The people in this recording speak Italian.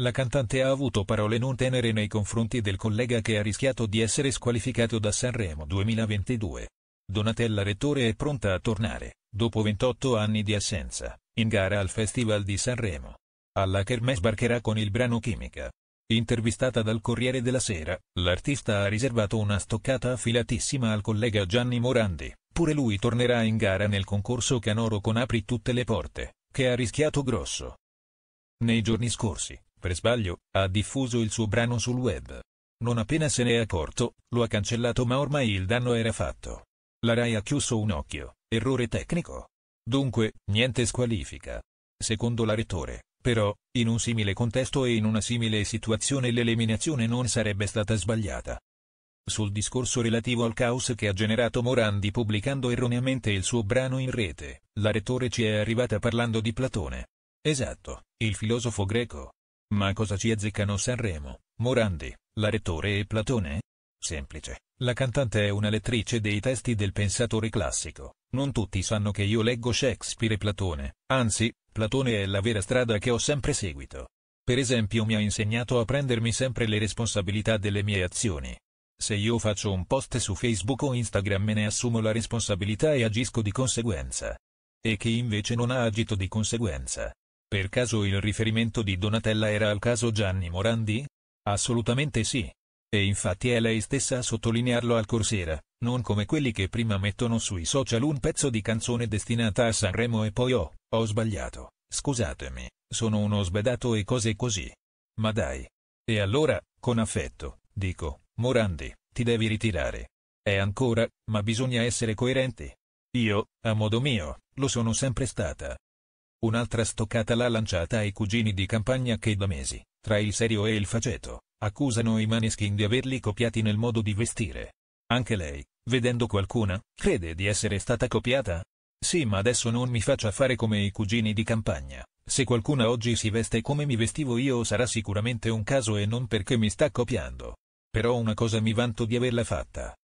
La cantante ha avuto parole non tenere nei confronti del collega che ha rischiato di essere squalificato da Sanremo 2022. Donatella Rettore è pronta a tornare, dopo 28 anni di assenza, in gara al Festival di Sanremo. Alla Kermesse sbarcherà con il brano Chimica. Intervistata dal Corriere della Sera, l'artista ha riservato una stoccata affilatissima al collega Gianni Morandi, pure lui tornerà in gara nel concorso canoro con Apri tutte le porte, che ha rischiato grosso. Nei giorni scorsi, per sbaglio, ha diffuso il suo brano sul web. Non appena se ne è accorto, lo ha cancellato ma ormai il danno era fatto. La Rai ha chiuso un occhio, errore tecnico. Dunque, niente squalifica. Secondo la rettore, però, in un simile contesto e in una simile situazione l'eliminazione non sarebbe stata sbagliata. Sul discorso relativo al caos che ha generato Morandi pubblicando erroneamente il suo brano in rete, la rettore ci è arrivata parlando di Platone. Esatto, il filosofo greco. Ma cosa ci azzeccano Sanremo, Morandi, la rettore e Platone? Semplice. La cantante è una lettrice dei testi del pensatore classico. Non tutti sanno che io leggo Shakespeare e Platone, anzi, Platone è la vera strada che ho sempre seguito. Per esempio mi ha insegnato a prendermi sempre le responsabilità delle mie azioni. Se io faccio un post su Facebook o Instagram me ne assumo la responsabilità e agisco di conseguenza. E chi invece non ha agito di conseguenza. Per caso il riferimento di Donatella era al caso Gianni Morandi? Assolutamente sì. E infatti è lei stessa a sottolinearlo al Corsera, non come quelli che prima mettono sui social un pezzo di canzone destinata a Sanremo e poi oh, ho sbagliato, scusatemi, sono uno sbedato e cose così. Ma dai. E allora, con affetto, dico, Morandi, ti devi ritirare. È ancora, ma bisogna essere coerenti. Io, a modo mio, lo sono sempre stata. Un'altra stoccata l'ha lanciata ai cugini di campagna che da mesi, tra il serio e il faceto, accusano i maneskin di averli copiati nel modo di vestire. Anche lei, vedendo qualcuna, crede di essere stata copiata? Sì ma adesso non mi faccia fare come i cugini di campagna. Se qualcuna oggi si veste come mi vestivo io sarà sicuramente un caso e non perché mi sta copiando. Però una cosa mi vanto di averla fatta.